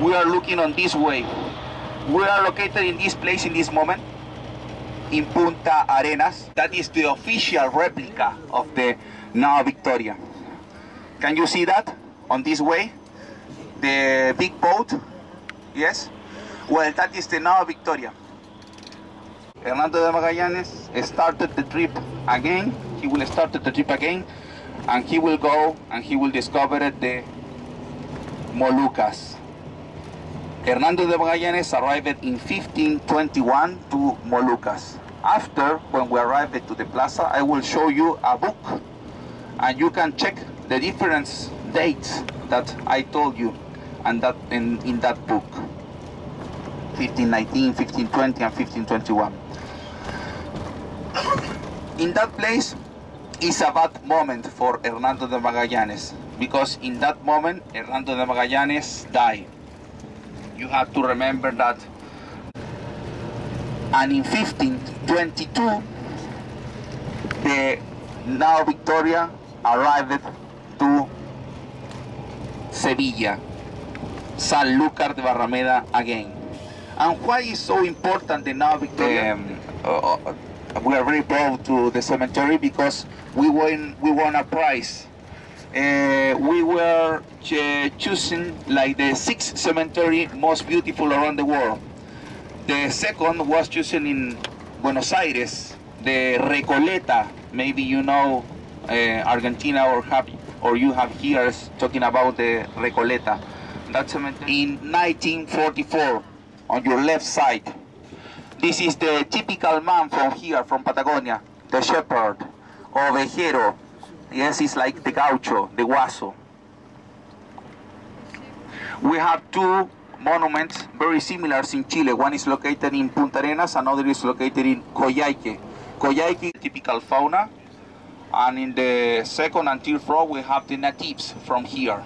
we are looking on this way. We are located in this place in this moment, in Punta Arenas. That is the official replica of the Nao Victoria. Can you see that on this way? The big boat, yes? Well, that is the Nao Victoria. Hernando de Magallanes started the trip again. He will start the trip again, and he will go and he will discover the Moluccas. Hernando de Magallanes arrived in 1521 to Moluccas. After, when we arrived to the plaza, I will show you a book, and you can check the different dates that I told you, and that in, in that book. 1519, 1520, and 1521. In that place is a bad moment for Hernando de Magallanes because in that moment Hernando de Magallanes died. You have to remember that. And in 1522, the Nao Victoria arrived to Sevilla, San Sanlúcar de Barrameda again. And why is so important the Nao Victoria? Um, uh, uh, we are very proud to the cemetery because we won we won a prize. Uh, we were ch- chosen like the sixth cemetery most beautiful around the world. The second was chosen in Buenos Aires, the Recoleta. Maybe you know uh, Argentina or have or you have hears talking about the Recoleta. That cemetery in 1944 on your left side. This is the typical man from here, from Patagonia, the shepherd, ovejero. Yes, it's like the gaucho, the guaso. We have two monuments very similar in Chile. One is located in Punta Arenas, another is located in Coyhaique. Coyhaique, typical fauna, and in the second and third row we have the natives from here.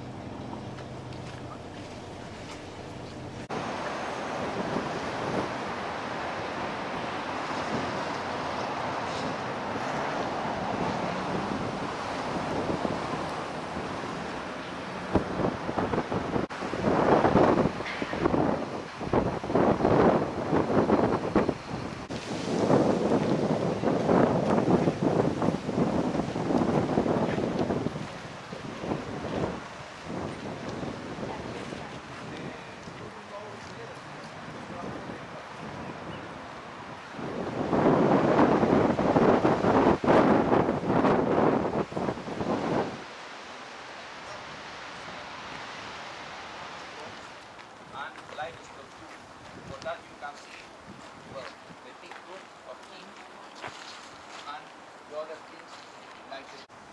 and life is complete. For that you can see, well, the big group of kings and the other things. like this.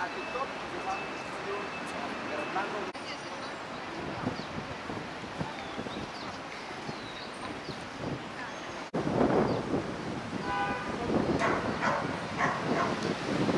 a TikTok y se van alternando. Thank